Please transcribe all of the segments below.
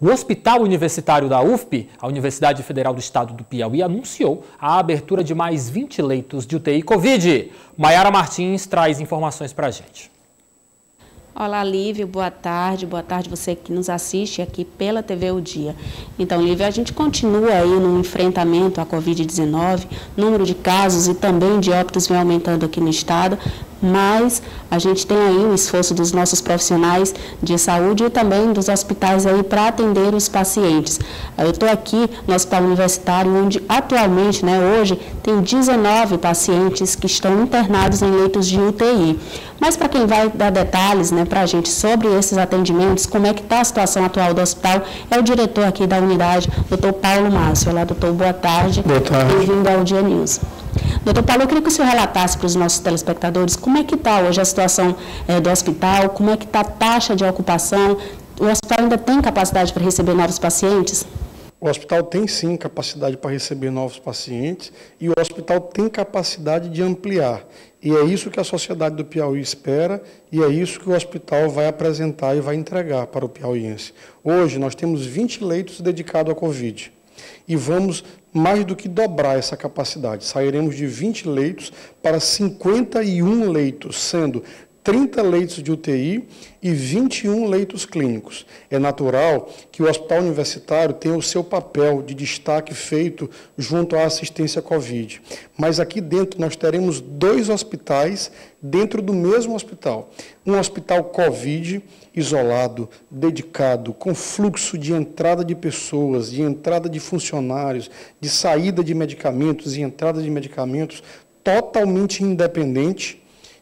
O Hospital Universitário da UFP, a Universidade Federal do Estado do Piauí, anunciou a abertura de mais 20 leitos de UTI Covid. Maiara Martins traz informações para a gente. Olá, Lívia, boa tarde. Boa tarde você que nos assiste aqui pela TV O Dia. Então, Lívia, a gente continua aí no enfrentamento à Covid-19, número de casos e também de óbitos vem aumentando aqui no estado, mas a gente tem aí o esforço dos nossos profissionais de saúde e também dos hospitais aí para atender os pacientes. Eu estou aqui no Hospital Universitário, onde atualmente, né, hoje, tem 19 pacientes que estão internados em leitos de UTI. Mas para quem vai dar detalhes né, para a gente sobre esses atendimentos, como é que está a situação atual do hospital, é o diretor aqui da unidade, doutor Paulo Márcio. Olá, doutor, boa tarde. Boa tarde. Bem-vindo ao Dia News. Doutor Paulo, eu queria que o senhor relatasse para os nossos telespectadores como é que está hoje a situação é, do hospital, como é que está a taxa de ocupação, o hospital ainda tem capacidade para receber novos pacientes? O hospital tem sim capacidade para receber novos pacientes e o hospital tem capacidade de ampliar. E é isso que a sociedade do Piauí espera e é isso que o hospital vai apresentar e vai entregar para o piauiense. Hoje nós temos 20 leitos dedicados à Covid e vamos mais do que dobrar essa capacidade. Sairemos de 20 leitos para 51 leitos, sendo 30 leitos de UTI e 21 leitos clínicos. É natural que o hospital universitário tenha o seu papel de destaque feito junto à assistência Covid. Mas aqui dentro nós teremos dois hospitais dentro do mesmo hospital. Um hospital Covid isolado, dedicado, com fluxo de entrada de pessoas, de entrada de funcionários, de saída de medicamentos e entrada de medicamentos totalmente independente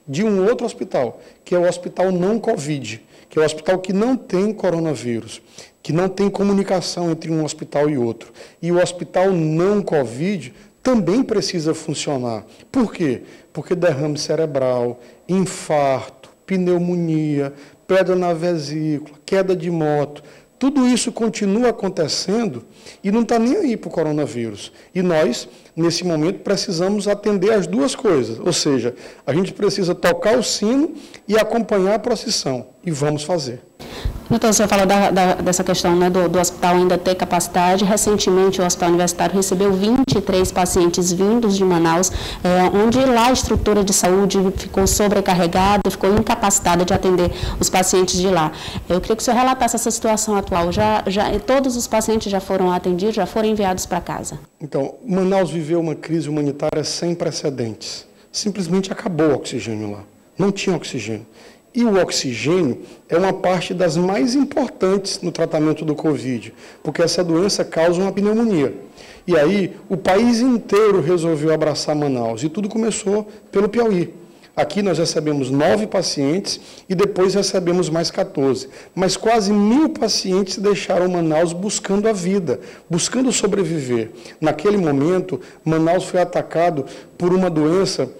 de um outro hospital, que é o hospital não Covid, que é o hospital que não tem coronavírus, que não tem comunicação entre um hospital e outro. E o hospital não Covid também precisa funcionar. Por quê? Porque derrame cerebral, infarto, pneumonia, pedra na vesícula, queda de moto, tudo isso continua acontecendo e não está nem aí para o coronavírus. E nós, nesse momento, precisamos atender as duas coisas. Ou seja, a gente precisa tocar o sino e acompanhar a procissão. E vamos fazer. Então, o senhor falou da, da, dessa questão né, do, do, hospital ainda ter capacidade. Recentemente, o Hospital Universitário recebeu 23 pacientes vindos de Manaus, é, onde lá a estrutura de saúde ficou sobrecarregada, ficou incapacitada de atender os pacientes de lá. Eu queria que o senhor relatasse essa situação atual. Já, já, todos os pacientes já foram atendidos, já foram enviados para casa? Então, Manaus viveu uma crise humanitária sem precedentes. Simplesmente acabou o oxigênio lá. Não tinha oxigênio. E o oxigênio é uma parte das mais importantes no tratamento do Covid, porque essa doença causa uma pneumonia. E aí o país inteiro resolveu abraçar Manaus e tudo começou pelo Piauí. Aqui nós recebemos nove pacientes e depois recebemos mais 14. Mas quase mil pacientes deixaram Manaus buscando a vida, buscando sobreviver. Naquele momento, Manaus foi atacado por uma doença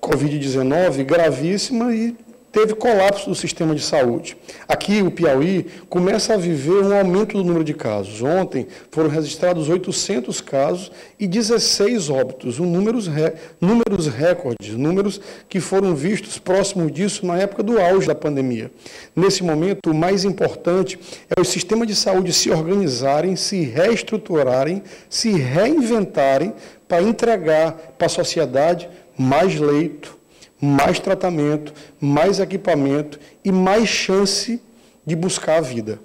Covid-19 gravíssima e teve colapso do sistema de saúde. Aqui, o Piauí começa a viver um aumento do número de casos. Ontem foram registrados 800 casos e 16 óbitos, um números, números recordes, números que foram vistos próximos disso na época do auge da pandemia. Nesse momento, o mais importante é o sistema de saúde se organizarem, se reestruturarem, se reinventarem para entregar para a sociedade mais leito, mais tratamento, mais equipamento e mais chance de buscar a vida.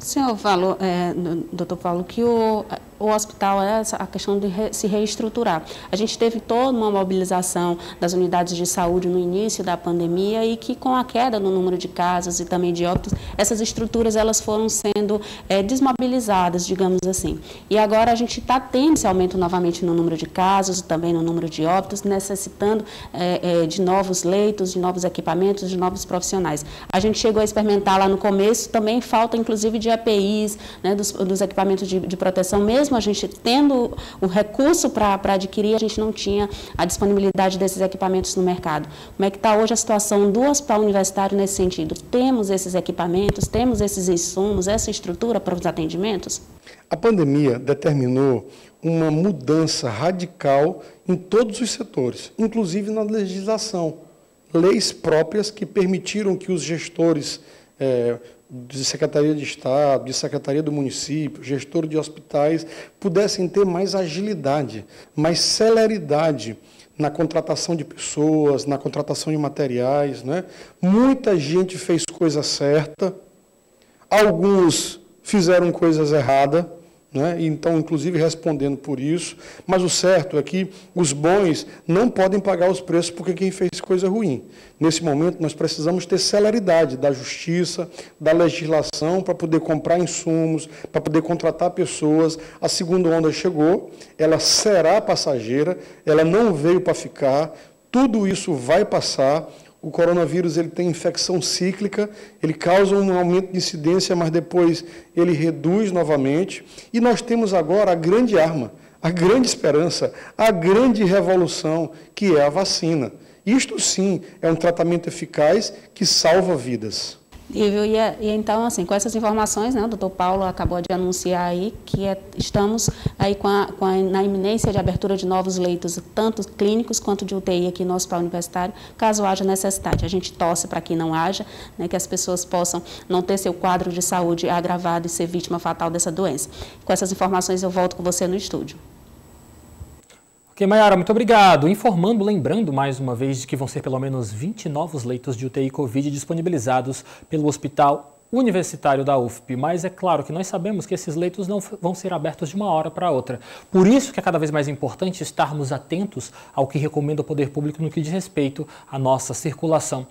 O senhor falou, é, doutor Paulo, que o, o hospital é a questão de se reestruturar. A gente teve toda uma mobilização das unidades de saúde no início da pandemia e que com a queda no número de casos e também de óbitos, essas estruturas elas foram sendo é, desmobilizadas, digamos assim. E agora a gente está tendo esse aumento novamente no número de casos, também no número de óbitos, necessitando é, é, de novos leitos, de novos equipamentos, de novos profissionais. A gente chegou a experimentar lá no começo, também falta inclusive de EPIs, né, dos, dos, equipamentos de, de, proteção, mesmo a gente tendo o recurso para adquirir, a gente não tinha a disponibilidade desses equipamentos no mercado. Como é que está hoje a situação do hospital universitário nesse sentido? Temos esses equipamentos, temos esses insumos, essa estrutura para os atendimentos? A pandemia determinou uma mudança radical em todos os setores, inclusive na legislação. Leis próprias que permitiram que os gestores é, de Secretaria de Estado, de Secretaria do Município, gestor de hospitais, pudessem ter mais agilidade, mais celeridade na contratação de pessoas, na contratação de materiais. Né? Muita gente fez coisa certa, alguns fizeram coisas erradas, né? então, inclusive, respondendo por isso. Mas o certo é que os bons não podem pagar os preços porque quem fez coisa ruim. Nesse momento, nós precisamos ter celeridade da justiça, da legislação, para poder comprar insumos, para poder contratar pessoas. A segunda onda chegou, ela será passageira, ela não veio para ficar, tudo isso vai passar o coronavírus ele tem infecção cíclica, ele causa um aumento de incidência, mas depois ele reduz novamente. E nós temos agora a grande arma, a grande esperança, a grande revolução, que é a vacina. Isto sim é um tratamento eficaz que salva vidas. E, e, então, assim, com essas informações, né, o doutor Paulo acabou de anunciar aí que é, estamos aí com a, com a, na iminência de abertura de novos leitos, tanto clínicos quanto de UTI aqui no Hospital Universitário, caso haja necessidade. A gente torce para que não haja, né, que as pessoas possam não ter seu quadro de saúde agravado e ser vítima fatal dessa doença. Com essas informações, eu volto com você no estúdio. Ok, Mayara, muito obrigado. Informando, lembrando mais uma vez de que vão ser pelo menos 20 novos leitos de UTI Covid disponibilizados pelo Hospital Universitário da UFP. Mas é claro que nós sabemos que esses leitos não vão ser abertos de uma hora para outra. Por isso que é cada vez mais importante estarmos atentos ao que recomenda o poder público no que diz respeito à nossa circulação